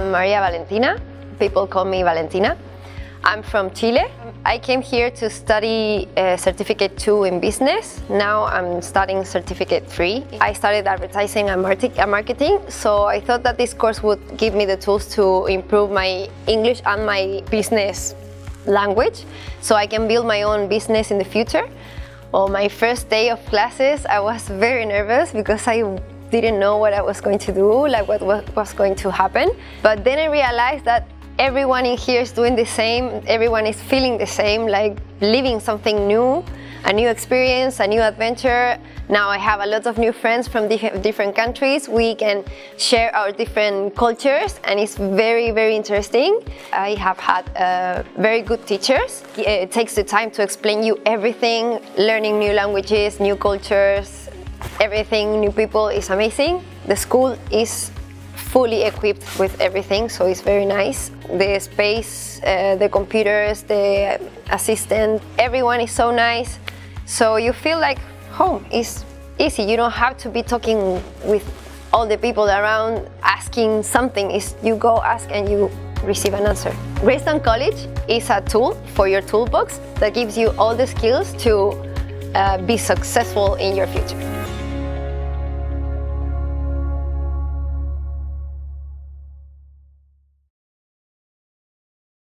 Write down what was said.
Maria Valentina. People call me Valentina. I'm from Chile. I came here to study uh, Certificate 2 in Business. Now I'm studying Certificate 3. I studied advertising and marketing, so I thought that this course would give me the tools to improve my English and my business language so I can build my own business in the future. Well, my first day of classes, I was very nervous because I didn't know what I was going to do, like what was going to happen. But then I realized that everyone in here is doing the same, everyone is feeling the same, like living something new, a new experience, a new adventure. Now I have a lot of new friends from different countries. We can share our different cultures and it's very, very interesting. I have had uh, very good teachers. It takes the time to explain you everything, learning new languages, new cultures, everything, new people is amazing. The school is fully equipped with everything, so it's very nice. The space, uh, the computers, the assistant, everyone is so nice. So you feel like home is easy. You don't have to be talking with all the people around asking something. Is you go ask and you receive an answer. Greystone College is a tool for your toolbox that gives you all the skills to uh, be successful in your future.